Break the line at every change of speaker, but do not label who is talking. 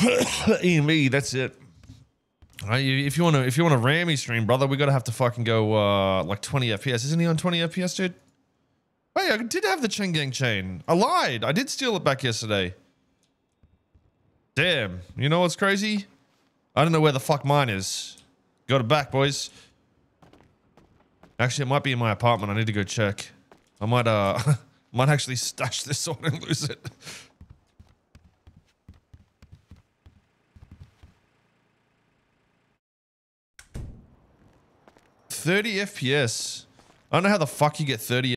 EME, that's it. Uh, if you want to, if you want to ram stream, brother, we gotta have to fucking go uh, like 20 FPS. Isn't he on 20 FPS, dude? Wait, I did have the Chang Gang chain. I lied. I did steal it back yesterday. Damn. You know what's crazy? I don't know where the fuck mine is. Got it back, boys. Actually, it might be in my apartment. I need to go check. I might uh might actually stash this on and lose it. Thirty FPS. I don't know how the fuck you get thirty